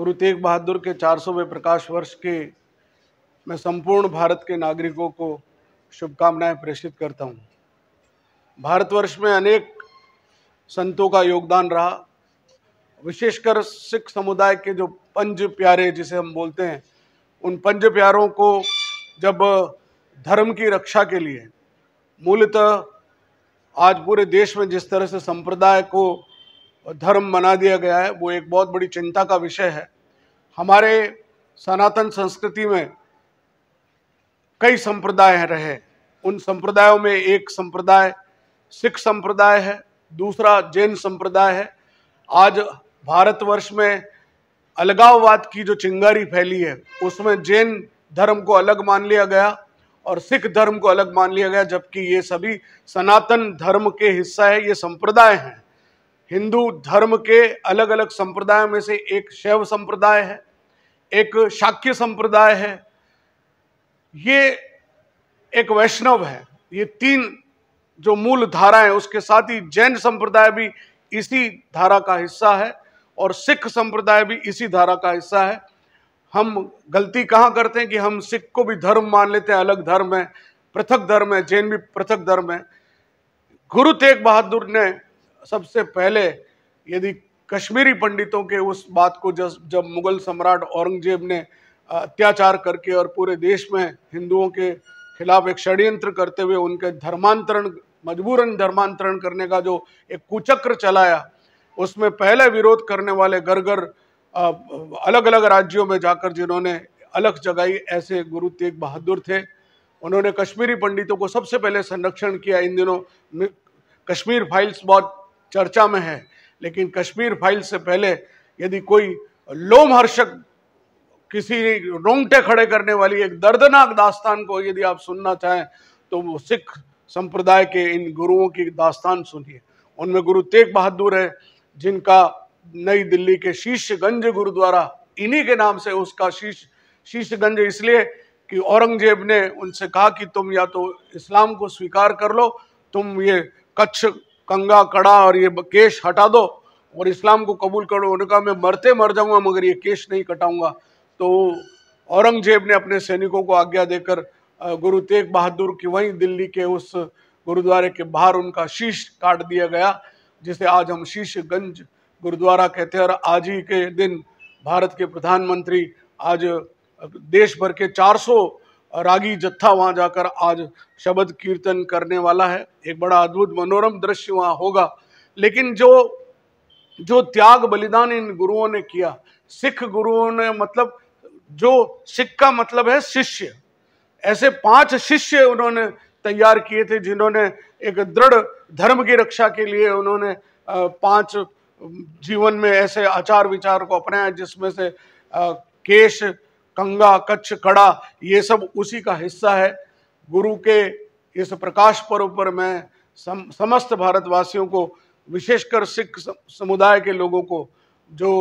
गुरु तेग बहादुर के 400वें प्रकाश वर्ष के मैं संपूर्ण भारत के नागरिकों को शुभकामनाएँ प्रेषित करता हूँ। भारतवर्ष में अनेक संतों का योगदान रहा विशेषकर सिख समुदाय के जो पंज प्यारे जिसे हम बोलते हैं, उन पंज प्यारों को जब धर्म की रक्षा के लिए, मूलतः आज पूरे देश में जिस तरह से संप्रदाय को धर्म बना दिया गया है, वो एक बहुत बड़ी चिंता का विषय है। हमारे सनातन संस्कृति में कई संप्रदाय रहे। उन संप्रदायों में एक संप्रदाय सिख संप्रदाय है, दूसरा जैन संप्रदाय है। आज भारतवर्ष में अलगाववाद की जो चिंगारी फैली है, उसमें जैन धर्म को अलग मान लिया गया और सिख धर्म को अलग मान लिया गया, जबकि ये सभी सनातन धर्म के हिस्सा है, ये संप्रदाय हैं। हिंदू धर्म के अलग अलग संप्रदायों में से एक शैव संप्रदाय है, एक शाक्य संप्रदाय है। ये एक वैष्णव है। ये तीन जो मूल धारा है, उसके साथ ही जैन संप्रदाय भी इसी धारा का हिस्सा है और सिख संप्रदाय भी इसी धारा का हिस्सा है। हम गलती कहाँ करते हैं कि हम सिख को भी धर्म मान लेते हैं, अलग धर्म है, पृथक धर्म है, जैन भी पृथक धर्म है। गुरु तेग बहादुर ने सबसे पहले यदि कश्मीरी पंडितों के उस बात को जब जब मुगल सम्राट औरंगज़ेब ने अत्याचार करके और पूरे देश में हिंदुओं के खिलाफ एक षड्यंत्र करते हुए उनके धर्मांतरण, मजबूरन धर्मांतरण करने का जो एक कुचक्र चलाया, उसमें पहले विरोध करने वाले गरगर अलग अलग राज्यों में जाकर जिन्होंने अलग जगाई, ऐसे गुरु तेग बहादुर थे। उन्होंने कश्मीरी पंडितों को सबसे पहले संरक्षण किया। इन दिनों कश्मीर फाइल्स बहुत चर्चा में है, लेकिन कश्मीर फ़ाइल से पहले यदि कोई लोमहर्षक किसी रोंगटे खड़े करने वाली एक दर्दनाक दास्तान को यदि आप सुनना चाहें तो वो सिख संप्रदाय के इन गुरुओं की दास्तान सुनिए। उनमें गुरु तेग बहादुर है, जिनका नई दिल्ली के शीशगंज गुरुद्वारा, इन्हीं के नाम से उसका शीश, शीशगंज इसलिए कि औरंगज़ेब ने उनसे कहा कि तुम या तो इस्लाम को स्वीकार कर लो, तुम ये कच्छ कंगा, कड़ा और ये केश हटा दो और इस्लाम को कबूल करो। उन्होंने कहा मैं मरते मर जाऊँगा, मगर ये केश नहीं कटाऊँगा। तो औरंगज़ेब ने अपने सैनिकों को आज्ञा देकर गुरु तेग बहादुर की वहीं दिल्ली के उस गुरुद्वारे के बाहर उनका शीश काट दिया गया, जिसे आज हम शीशगंज गुरुद्वारा कहते हैं। और आज ही के दिन भारत के प्रधानमंत्री आज देश भर के 400 रागी जत्था वहाँ जाकर आज शब्द कीर्तन करने वाला है। एक बड़ा अद्भुत मनोरम दृश्य वहाँ होगा। लेकिन जो जो त्याग बलिदान इन गुरुओं ने किया, सिख गुरुओं ने मतलब जो सिख का मतलब है शिष्य। ऐसे पाँच शिष्य उन्होंने तैयार किए थे, जिन्होंने एक दृढ़ धर्म की रक्षा के लिए उन्होंने पाँच जीवन में ऐसे आचार विचार को अपनाया, जिसमें से केश कंगा कच्छ कड़ा ये सब उसी का हिस्सा है। गुरु के इस प्रकाश पर्व पर मैं सम, समस्त भारतवासियों को विशेषकर सिख समुदाय के लोगों को जो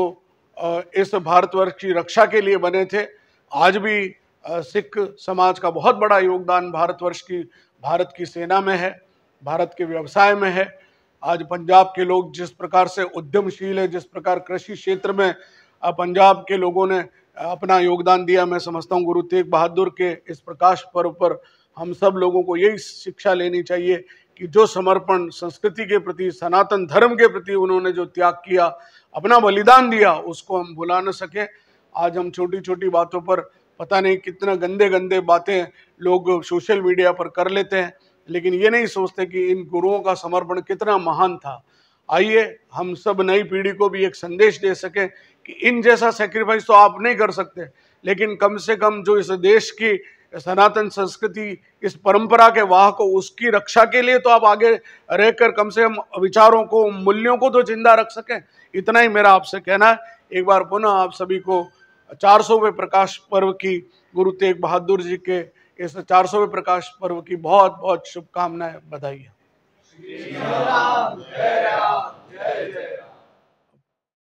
इस भारतवर्ष की रक्षा के लिए बने थे आज भी सिख समाज का बहुत बड़ा योगदान भारतवर्ष की भारत की सेना में है भारत के व्यवसाय में है। आज पंजाब के लोग जिस प्रकार से उद्यमशील है जिस प्रकार कृषि क्षेत्र में पंजाब के लोगों ने अपना योगदान दिया। मैं समझता हूँ गुरु तेग बहादुर के इस प्रकाश पर्व पर हम सब लोगों को यही शिक्षा लेनी चाहिए कि जो समर्पण संस्कृति के प्रति, सनातन धर्म के प्रति उन्होंने जो त्याग किया, अपना बलिदान दिया, उसको हम भुला न सके। आज हम छोटी छोटी बातों पर पता नहीं कितना गंदे गंदे बातें लोग सोशल मीडिया पर कर लेते हैं, लेकिन ये नहीं सोचते कि इन गुरुओं का समर्पण कितना महान था। आइए हम सब नई पीढ़ी को भी एक संदेश दे सके कि इन जैसा सेक्रीफाइस तो आप नहीं कर सकते, लेकिन कम से कम जो इस देश की सनातन संस्कृति, इस परंपरा के वाह को, उसकी रक्षा के लिए तो आप आगे रहकर कम से कम विचारों को, मूल्यों को तो ज़िंदा रख सकें। इतना ही मेरा आपसे कहना है। एक बार पुनः आप सभी को चार सौवें प्रकाश पर्व की गुरु तेग बहादुर जी के इस चार सौ प्रकाश पर्व की बहुत बहुत शुभकामनाएँ बधाई है